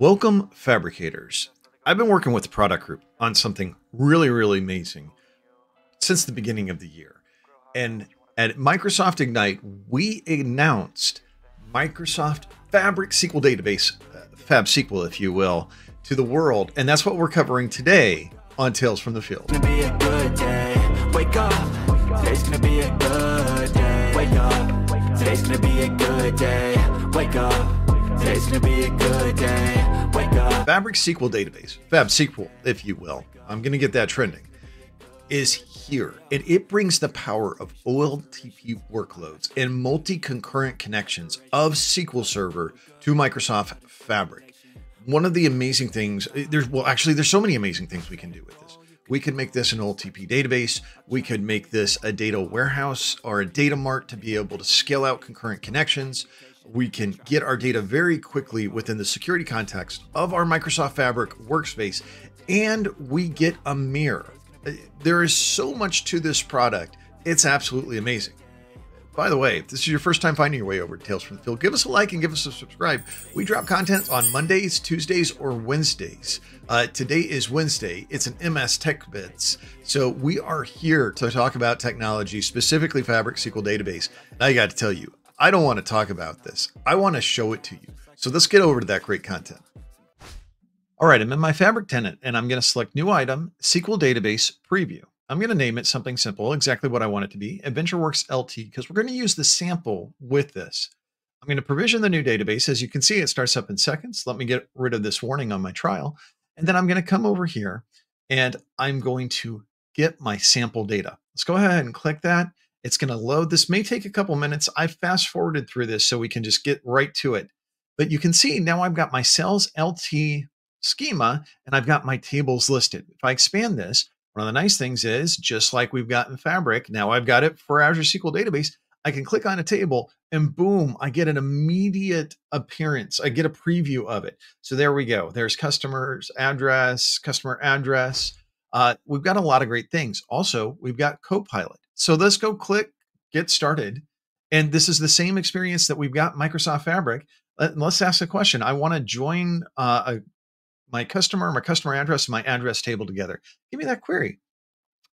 Welcome, fabricators. I've been working with the product group on something really, really amazing since the beginning of the year. And at Microsoft Ignite, we announced Microsoft Fabric SQL Database, uh, Fab SQL, if you will, to the world. And that's what we're covering today on Tales from the Field. Wake up. Today's gonna be a good day. Wake up. Gonna gonna. Fabric SQL Database, Fab SQL, if you will. I'm to get that trending. Is here and it brings the power of OLTP workloads and multi concurrent connections of SQL Server to Microsoft Fabric. One of the amazing things, eh, there's well, actually, there's so many amazing things we can do with this. We could make this an OLTP database. We could make this a data warehouse or a data mart to be able to scale out concurrent connections. We can get our data very quickly within the security context of our Microsoft Fabric workspace, and we get a mirror. There is so much to this product. It's absolutely amazing. By the way, if this is your first time finding your way over to Tales from the Field, give us a like and give us a subscribe. We drop content on Mondays, Tuesdays, or Wednesdays. Uh, today is Wednesday. It's an MS Tech Bits. So we are here to talk about technology, specifically Fabric SQL Database. And I got to tell you, I don't want to talk about this. I want to show it to you. So let's get over to that great content. All right, I'm in my Fabric tenant and I'm going to select New Item, SQL Database Preview. I'm going to name it something simple, exactly what I want it to be, AdventureWorks LT, because we're going to use the sample with this. I'm going to provision the new database. As you can see, it starts up in seconds. Let me get rid of this warning on my trial. And then I'm going to come over here and I'm going to get my sample data. Let's go ahead and click that. It's going to load. This may take a couple minutes. I fast forwarded through this so we can just get right to it. But you can see now I've got my sales LT schema and I've got my tables listed. If I expand this, one of the nice things is just like we've got in Fabric, now I've got it for Azure SQL Database. I can click on a table and boom, I get an immediate appearance. I get a preview of it. So there we go. There's customer's address, customer address. Uh, we've got a lot of great things. Also, we've got Copilot. So let's go click get started. And this is the same experience that we've got Microsoft Fabric. Let's ask a question. I want to join uh, a my customer, my customer address, my address table together. Give me that query.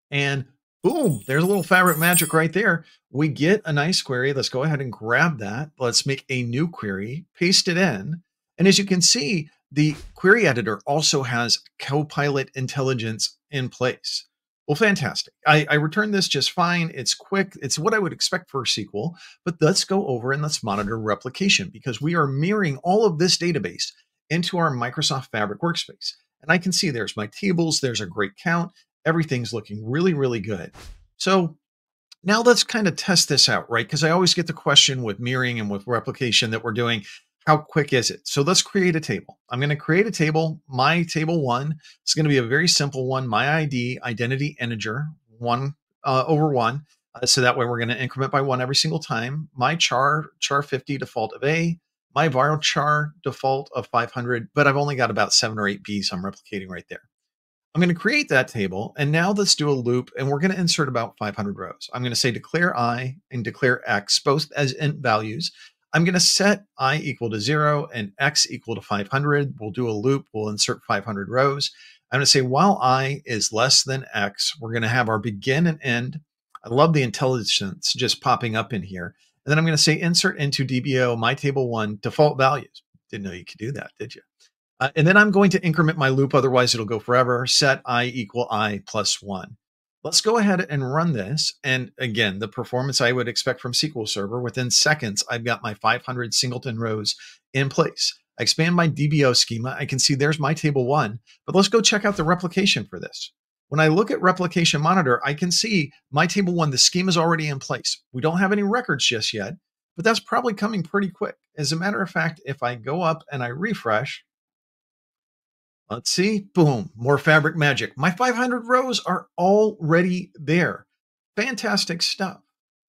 And boom, there's a little fabric magic right there. We get a nice query. Let's go ahead and grab that. Let's make a new query, paste it in. And as you can see, the query editor also has Copilot intelligence in place. Well, fantastic. I, I return this just fine. It's quick. It's what I would expect for a SQL. But let's go over and let's monitor replication because we are mirroring all of this database into our Microsoft Fabric workspace. And I can see there's my tables, there's a great count, everything's looking really, really good. So now let's kind of test this out, right? Because I always get the question with mirroring and with replication that we're doing, how quick is it? So let's create a table. I'm going to create a table. My table one is going to be a very simple one. My ID, identity integer, one uh, over one. Uh, so that way we're going to increment by one every single time. My char, char 50 default of A, my varchar default of 500, but I've only got about seven or eight Bs I'm replicating right there. I'm going to create that table, and now let's do a loop, and we're going to insert about 500 rows. I'm going to say declare i and declare x, both as int values. I'm going to set i equal to 0 and x equal to 500. We'll do a loop. We'll insert 500 rows. I'm going to say while i is less than x, we're going to have our begin and end. I love the intelligence just popping up in here. And then I'm going to say insert into DBO my table one default values. Didn't know you could do that, did you? Uh, and then I'm going to increment my loop, otherwise it'll go forever. Set i equal i plus one. Let's go ahead and run this. And again, the performance I would expect from SQL Server within seconds, I've got my 500 singleton rows in place. I expand my DBO schema. I can see there's my table one, but let's go check out the replication for this. When I look at replication monitor, I can see my table one, the scheme is already in place. We don't have any records just yet, but that's probably coming pretty quick. As a matter of fact, if I go up and I refresh, let's see, boom, more fabric magic. My 500 rows are already there. Fantastic stuff.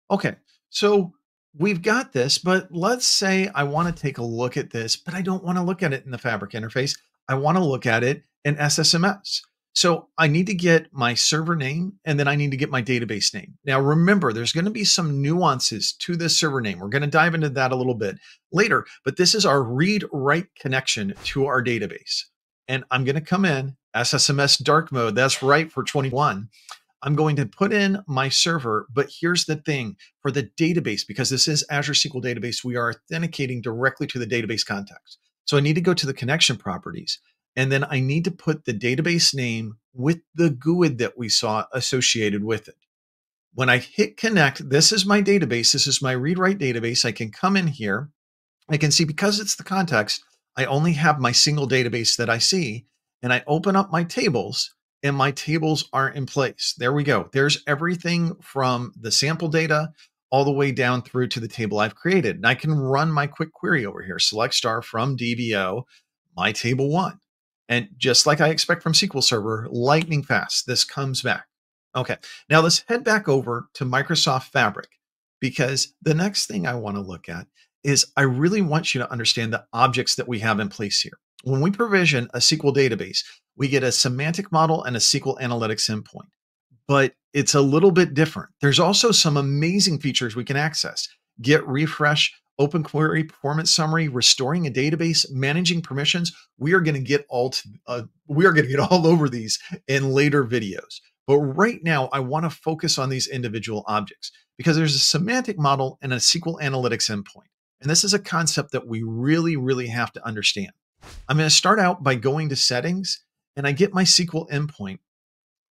Okay, so we've got this, but let's say I want to take a look at this, but I don't want to look at it in the fabric interface. I want to look at it in SSMS. So I need to get my server name and then I need to get my database name. Now, remember, there's going to be some nuances to this server name. We're going to dive into that a little bit later, but this is our read write connection to our database. And I'm going to come in SSMS dark mode. That's right for 21. I'm going to put in my server, but here's the thing for the database, because this is Azure SQL database, we are authenticating directly to the database context. So I need to go to the connection properties. And then I need to put the database name with the GUID that we saw associated with it. When I hit connect, this is my database. This is my read write database. I can come in here. I can see because it's the context, I only have my single database that I see. And I open up my tables and my tables are in place. There we go. There's everything from the sample data all the way down through to the table I've created. And I can run my quick query over here, select star from DBO, my table one. And just like I expect from SQL Server, lightning fast, this comes back. Okay, now let's head back over to Microsoft Fabric because the next thing I want to look at is I really want you to understand the objects that we have in place here. When we provision a SQL database, we get a semantic model and a SQL analytics endpoint, but it's a little bit different. There's also some amazing features we can access. Get refresh, open query performance summary restoring a database managing permissions we are going to get all to, uh, we are going to get all over these in later videos but right now i want to focus on these individual objects because there's a semantic model and a sql analytics endpoint and this is a concept that we really really have to understand i'm going to start out by going to settings and i get my sql endpoint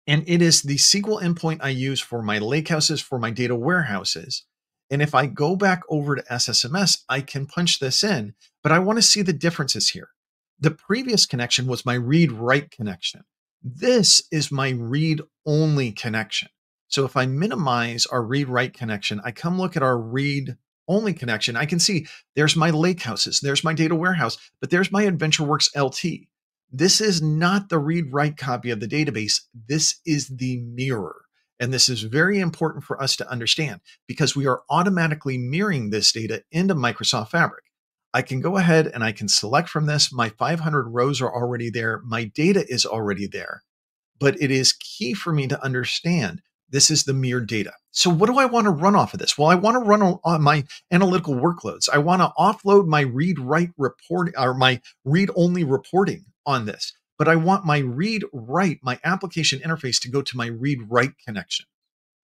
and it is the sql endpoint i use for my lakehouses for my data warehouses and if I go back over to SSMS, I can punch this in, but I want to see the differences here. The previous connection was my read write connection. This is my read only connection. So if I minimize our read write connection, I come look at our read only connection, I can see there's my lake houses, there's my data warehouse, but there's my AdventureWorks LT. This is not the read write copy of the database. This is the mirror. And this is very important for us to understand because we are automatically mirroring this data into Microsoft Fabric. I can go ahead and I can select from this. My 500 rows are already there. My data is already there. But it is key for me to understand this is the mirrored data. So what do I want to run off of this? Well, I want to run on my analytical workloads. I want to offload my read write report or my read only reporting on this but I want my read write, my application interface to go to my read write connection.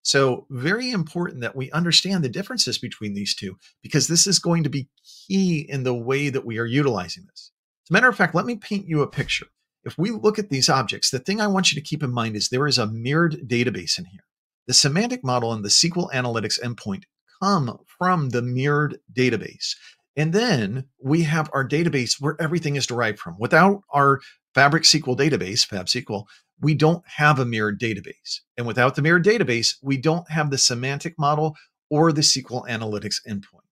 So, very important that we understand the differences between these two because this is going to be key in the way that we are utilizing this. As a matter of fact, let me paint you a picture. If we look at these objects, the thing I want you to keep in mind is there is a mirrored database in here. The semantic model and the SQL analytics endpoint come from the mirrored database. And then we have our database where everything is derived from. Without our Fabric SQL database, FabSQL, we don't have a mirrored database. And without the mirrored database, we don't have the semantic model or the SQL analytics endpoint.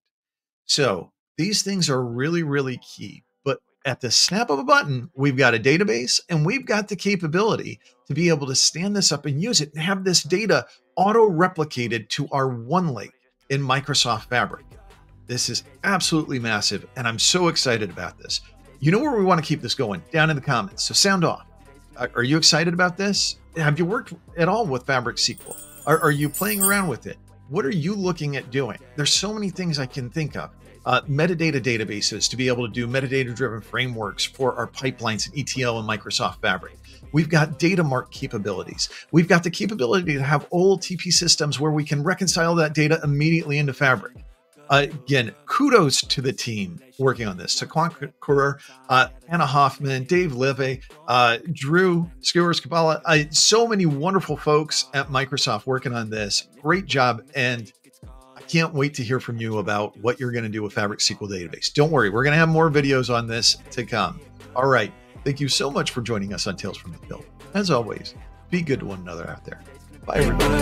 So these things are really, really key. But at the snap of a button, we've got a database and we've got the capability to be able to stand this up and use it and have this data auto replicated to our one OneLake in Microsoft Fabric. This is absolutely massive, and I'm so excited about this. You know where we want to keep this going? Down in the comments. So sound off. Are you excited about this? Have you worked at all with Fabric SQL? Are, are you playing around with it? What are you looking at doing? There's so many things I can think of. Uh, metadata databases to be able to do metadata driven frameworks for our pipelines and ETL and Microsoft Fabric. We've got data mart capabilities. We've got the capability to have OLTP systems where we can reconcile that data immediately into Fabric. Uh, again, kudos to the team working on this. Taquan Kurer, uh, Anna Hoffman, Dave Levy, uh, Drew Skwiers-Koballa. Uh, so many wonderful folks at Microsoft working on this. Great job. And I can't wait to hear from you about what you're going to do with Fabric SQL Database. Don't worry, we're going to have more videos on this to come. All right. Thank you so much for joining us on Tales from the Field. As always, be good to one another out there. Bye, everybody.